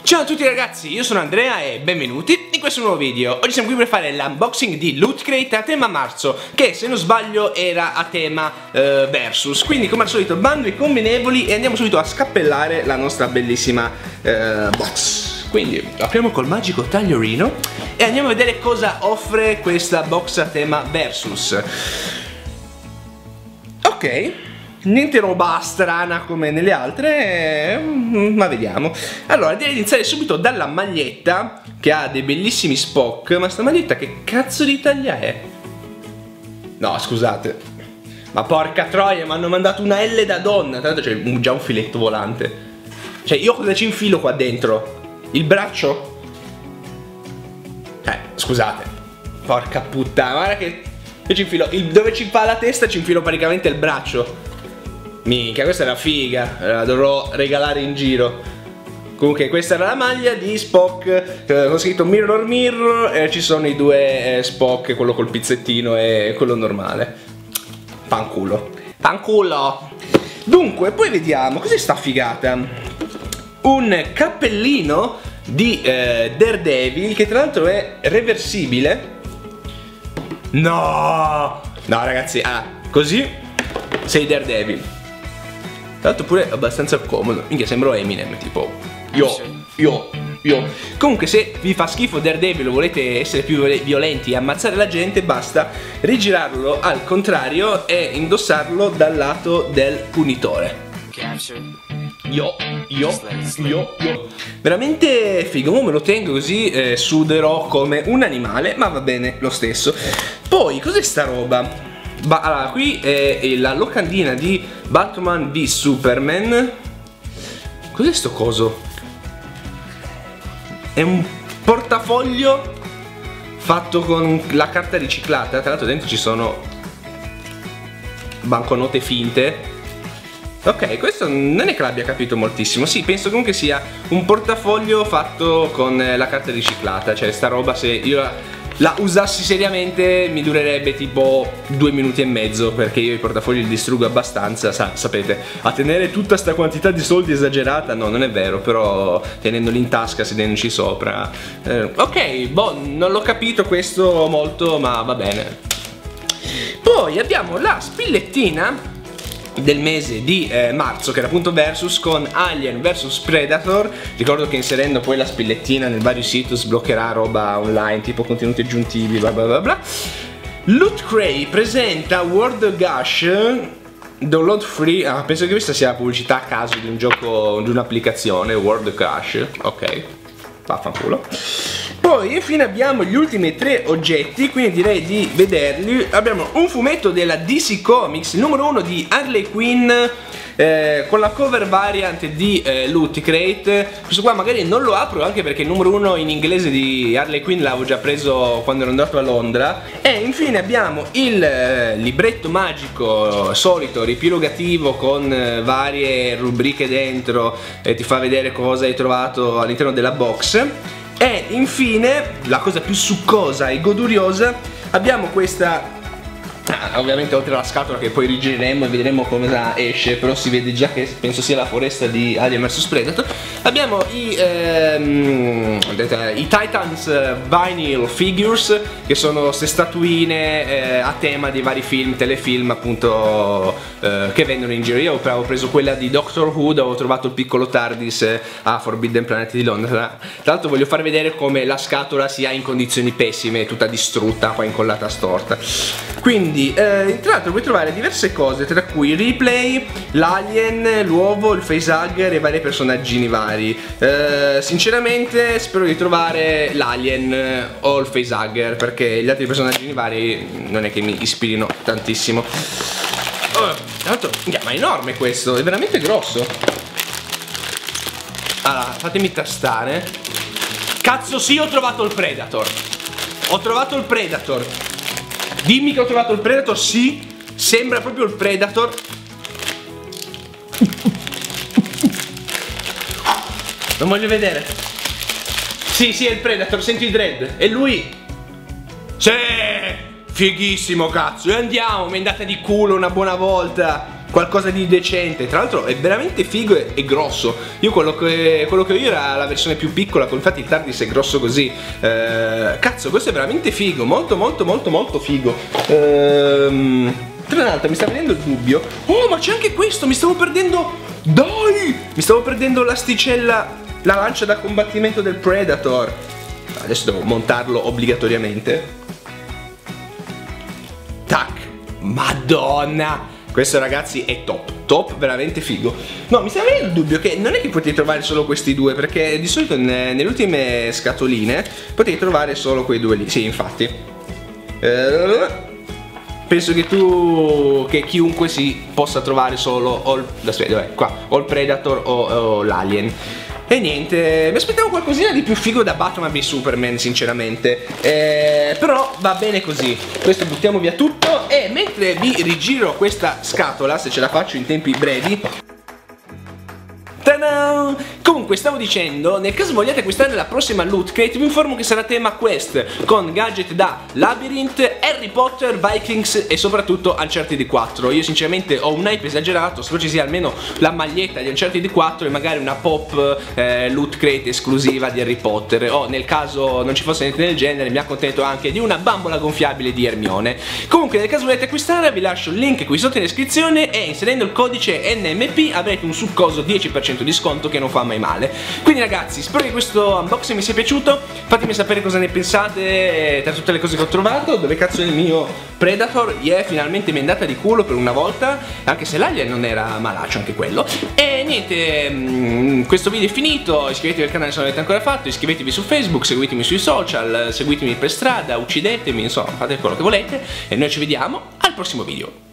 Ciao a tutti ragazzi, io sono Andrea e benvenuti in questo nuovo video. Oggi siamo qui per fare l'unboxing di Loot Crate a tema marzo Che se non sbaglio era a tema uh, Versus. Quindi come al solito bando convenevoli e andiamo subito a scappellare la nostra bellissima uh, box. Quindi apriamo col magico tagliorino E andiamo a vedere cosa offre questa box a tema Versus. Ok Niente roba strana come nelle altre, mm, ma vediamo. Allora, direi di iniziare subito dalla maglietta, che ha dei bellissimi Spock, ma sta maglietta che cazzo di taglia è? No, scusate. Ma porca troia, mi hanno mandato una L da donna, l'altro c'è già un filetto volante. Cioè, io cosa ci infilo qua dentro? Il braccio? Eh, scusate. Porca puttana, guarda che... Io ci infilo, il, dove ci fa la testa ci infilo praticamente il braccio. Minchia, questa è la figa, la dovrò regalare in giro. Comunque questa era la maglia di Spock eh, con scritto Mirror Mirror e ci sono i due eh, Spock, quello col pizzettino e quello normale. Panculo. Panculo. Dunque, poi vediamo, cos'è sta figata? Un cappellino di eh, Daredevil che tra l'altro è reversibile. No! No ragazzi, ah, così sei Daredevil. Tra l'altro pure abbastanza comodo. Minchia, sembro Eminem, tipo. Io, io, io. Comunque, se vi fa schifo Daredevil o volete essere più violenti e ammazzare la gente, basta rigirarlo al contrario e indossarlo dal lato del punitore. Io, io, io, io. Veramente figo, Mo me lo tengo così eh, suderò come un animale, ma va bene lo stesso. Poi, cos'è sta roba? Ba allora, qui è la locandina di Batman v Superman. Cos'è sto coso? È un portafoglio fatto con la carta riciclata. Tra l'altro dentro ci sono banconote finte. Ok, questo non è che l'abbia capito moltissimo. Sì, penso comunque sia un portafoglio fatto con la carta riciclata. Cioè, sta roba se io la la usassi seriamente mi durerebbe tipo due minuti e mezzo perché io i portafogli li distruggo abbastanza, sa, sapete, a tenere tutta sta quantità di soldi esagerata, no non è vero, però tenendoli in tasca, sedendoci sopra, eh, ok, boh, non l'ho capito questo molto, ma va bene. Poi abbiamo la spillettina del mese di eh, marzo che era appunto Versus con Alien vs Predator. Ricordo che inserendo poi la spillettina nel vario sito sbloccherà roba online tipo contenuti aggiuntivi bla bla bla bla. Loot Cray presenta World Gush download free. Ah penso che questa sia la pubblicità a caso di un gioco di un'applicazione World Gush. Ok. Vaffanculo poi infine abbiamo gli ultimi tre oggetti, quindi direi di vederli. Abbiamo un fumetto della DC Comics, il numero uno di Harley Quinn eh, con la cover variant di eh, Loot Crate. Questo qua magari non lo apro anche perché il numero uno in inglese di Harley Quinn l'avevo già preso quando ero andato a Londra. E infine abbiamo il eh, libretto magico solito ripilogativo con eh, varie rubriche dentro e ti fa vedere cosa hai trovato all'interno della box e infine, la cosa più succosa e goduriosa, abbiamo questa Ah, ovviamente oltre alla scatola che poi rigireremo e vedremo come esce però si vede già che penso sia la foresta di Alien vs. Predator. Abbiamo i, ehm, i Titans eh, Vinyl Figures che sono queste statuine eh, a tema di vari film, telefilm appunto eh, che vendono in giro. Io avevo preso quella di Doctor Who avevo trovato il piccolo TARDIS eh, a Forbidden Planet di Londra. Tra l'altro voglio far vedere come la scatola sia in condizioni pessime tutta distrutta qua incollata storta. Quindi quindi eh, tra l'altro puoi trovare diverse cose tra cui il replay, l'alien, l'uovo, il facehugger e vari personaggini vari. Eh, sinceramente spero di trovare l'alien o il facehugger perché gli altri personaggini vari non è che mi ispirino tantissimo. Oh, tra l'altro ma è enorme questo è veramente grosso. Allora fatemi tastare. Cazzo sì ho trovato il predator. Ho trovato il predator Dimmi che ho trovato il Predator, sì, sembra proprio il Predator. Non voglio vedere. Sì, sì, è il Predator, senti il Dread. E lui? Sì, fighissimo cazzo. E andiamo, mendata di culo una buona volta. Qualcosa di decente. Tra l'altro è veramente figo e, e grosso. Io quello che, quello che, ho io era la versione più piccola, infatti il TARDIS è grosso così. Eh, cazzo, questo è veramente figo, molto molto molto molto figo. Ehm, tra l'altro mi sta venendo il dubbio. Oh, ma c'è anche questo, mi stavo perdendo. Dai! Mi stavo perdendo l'asticella, la lancia da combattimento del Predator. Adesso devo montarlo obbligatoriamente. Tac! Madonna! Questo ragazzi è top, top, veramente figo. No, mi venendo il dubbio che non è che potete trovare solo questi due, perché di solito nelle ultime scatoline potete trovare solo quei due lì. Sì, infatti. Eh, penso che tu, che chiunque si possa trovare solo o, aspetta, dov'è? Qua, o il Predator o, o l'Alien. E niente, mi aspettavo qualcosina di più figo da Batman v Superman sinceramente eh, Però va bene così Questo buttiamo via tutto Mentre vi rigiro questa scatola Se ce la faccio in tempi brevi Ta-da! Comunque stavo dicendo, nel caso vogliate acquistare la prossima loot crate vi informo che sarà tema quest con gadget da Labyrinth, Harry Potter, Vikings e soprattutto Uncharted 4. Io sinceramente ho un hype esagerato, spero ci sia almeno la maglietta di Uncharted 4 e magari una pop eh, loot crate esclusiva di Harry Potter o nel caso non ci fosse niente del genere mi accontento anche di una bambola gonfiabile di Hermione. Comunque nel caso volete acquistare vi lascio il link qui sotto in descrizione e inserendo il codice NMP avrete un subcoso 10% 10% di sconto che non fa mai male. Quindi ragazzi spero che questo unboxing mi sia piaciuto. Fatemi sapere cosa ne pensate tra tutte le cose che ho trovato. Dove cazzo è il mio Predator? Yeah finalmente mi è andata di culo per una volta. Anche se l'alien non era malaccio anche quello. E niente mm, questo video è finito. Iscrivetevi al canale se non l'avete ancora fatto. Iscrivetevi su Facebook seguitemi sui social seguitemi per strada uccidetemi insomma fate quello che volete. E noi ci vediamo al prossimo video